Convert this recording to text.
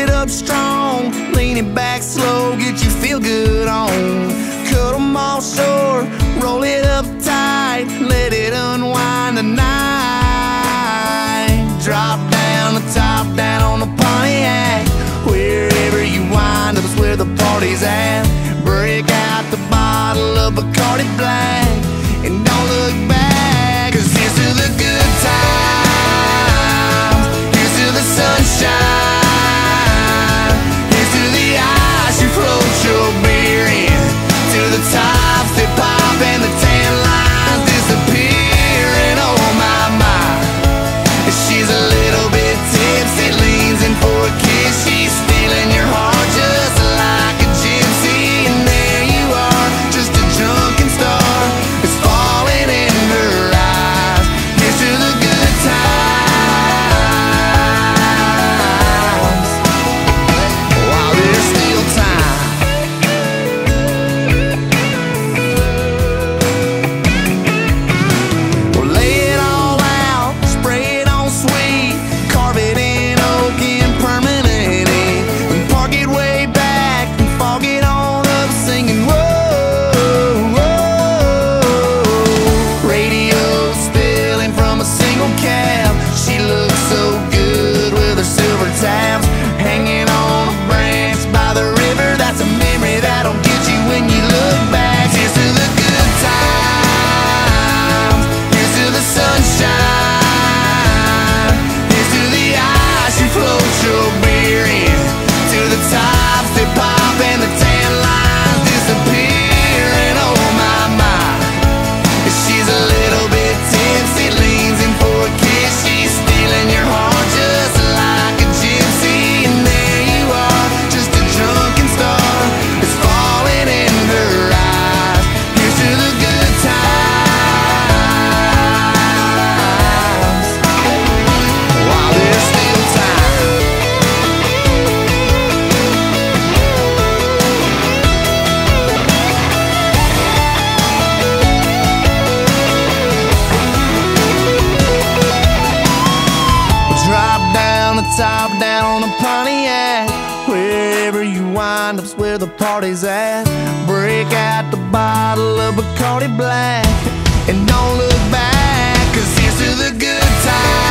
get up strong, lean it back slow, get you feel good on. Cut them all short, roll it up tight, let it unwind tonight. Drop down the top, down on the Pontiac, wherever you wind up's where the party's at. Break out the bottle of Bacardi Black. where the party's at. Break out the bottle of Bacardi Black and don't look back, cause here's to the good times.